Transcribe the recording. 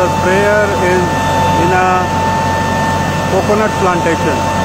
the prayer is in a coconut plantation.